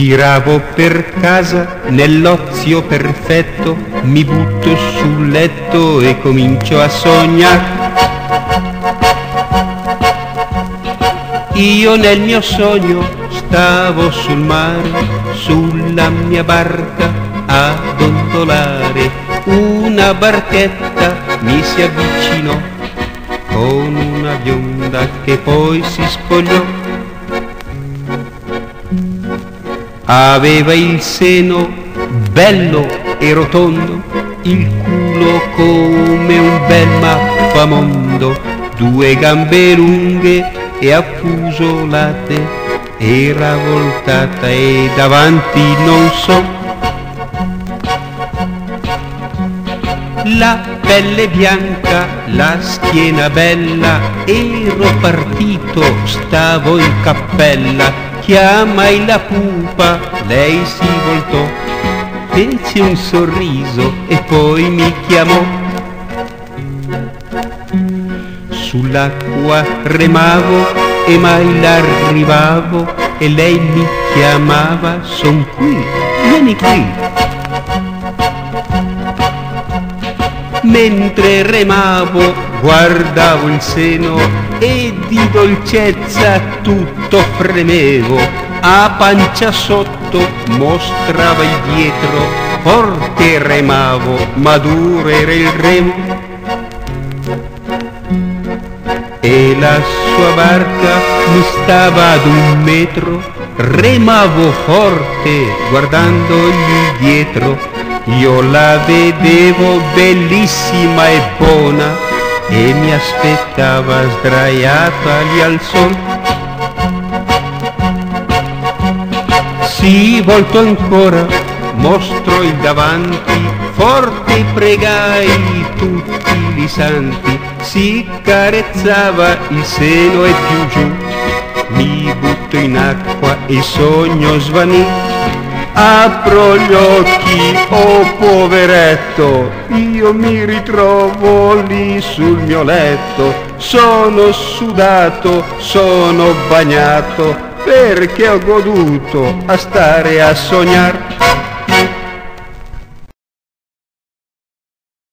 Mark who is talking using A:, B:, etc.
A: Giravo per casa nell'ozio perfetto, mi butto sul letto e comincio a sognare. Io nel mio sogno stavo sul mare, sulla mia barca a dondolare. Una barchetta mi si avvicinò con una bionda che poi si spogliò. Aveva il seno bello e rotondo, il culo come un bel mappamondo, due gambe lunghe e affusolate, era voltata e davanti non so. La pelle bianca, la schiena bella, ero partito, stavo in cappella, chiamai la pupa, lei si voltò, fece un sorriso e poi mi chiamò. Sull'acqua remavo e mai l'arrivavo e lei mi chiamava, son qui, vieni qui. Mentre remavo guardavo il seno e di dolcezza tutto fremevo, a pancia sotto mostrava il dietro, forte remavo, ma duro era il remo. E la sua barca mi stava ad un metro, remavo forte guardandogli dietro io la vedevo bellissima e buona e mi aspettava sdraiata lì al sol. Si voltò ancora, mostrò il davanti, forte pregai tutti i santi, si carezzava il seno e più giù, mi butto in acqua e sogno svanì Apro gli occhi, oh poveretto, io mi ritrovo lì sul mio letto, sono sudato, sono bagnato, perché ho goduto a stare a sognare.